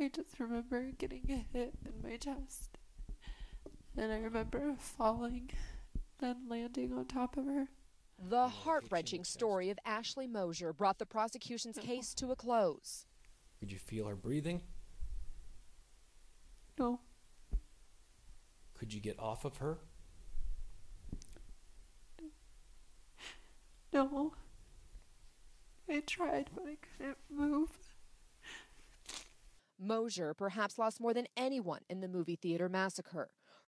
I just remember getting a hit in my chest. And I remember falling, then landing on top of her. The heart wrenching story of Ashley Moser brought the prosecution's case to a close. Could you feel her breathing? No. Could you get off of her? No. I tried, but I couldn't move. Moser perhaps lost more than anyone in the movie theater massacre.